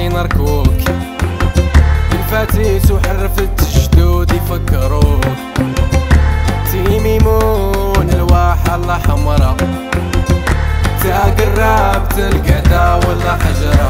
على ناس تنركوك الفاتيس وحرفت جدود يفكروك تيميمون الواحة الله حمرا تا قربت القعدة ولا حجرة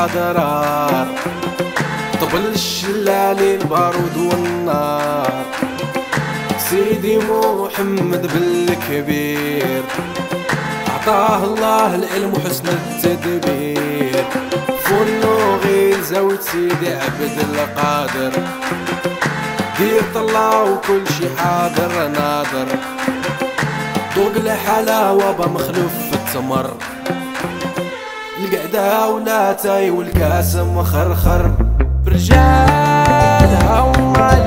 ناس اضرار طبل الشلالي البارود والنار. سيدي محمد بالكبير. عطاه الله العلم وحسن التدبير. فنو غير زوج سيدي عبد القادر. دير طلع وكل شي حاضر ناظر. ذوق الحلاوة بمخلوف التمر القعدة ولا تاي والكاس مخرخر برجالها وماليها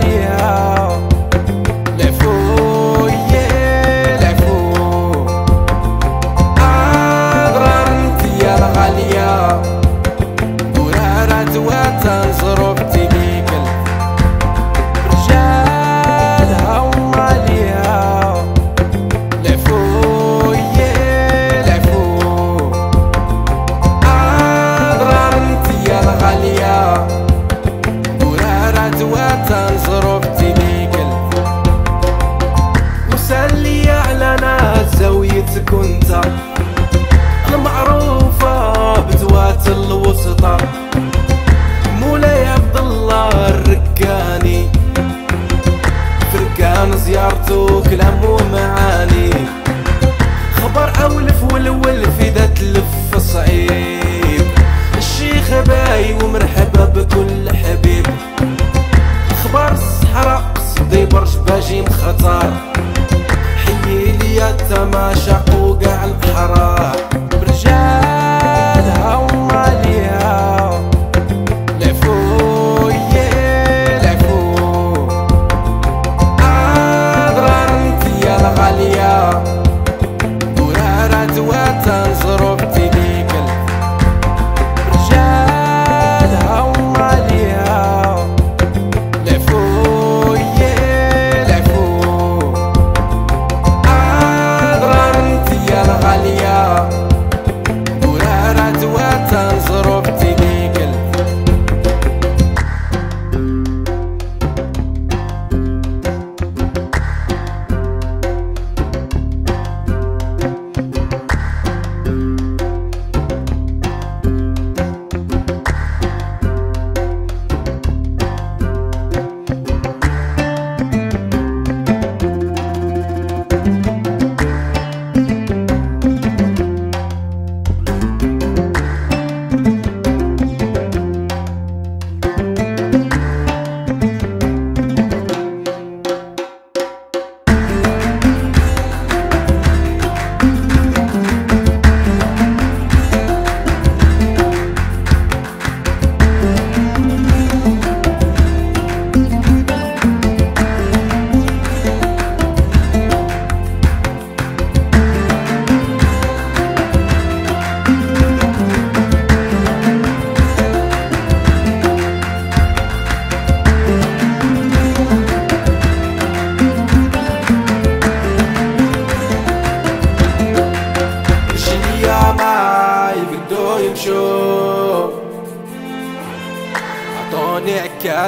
في ذات لف صعيب. الشيخ باي ومرحبا بكل حبيب. خبر الصحراء قصدي برش باجي مخطر حيي لي التماشق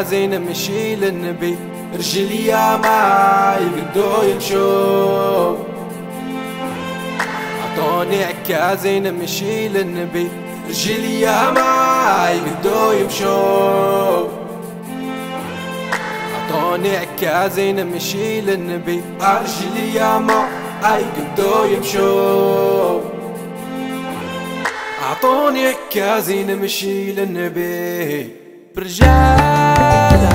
عكازين نمشي للنبي رجلي يا ما يقدو يمشوا عطوني عكازين نمشي للنبي رجلي يا ما يقدو يمشوا عطوني عكازين نمشي للنبي رجلي يا ما يقدو يمشوا عطوني عكازين نمشي للنبي برجالها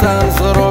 تنظروا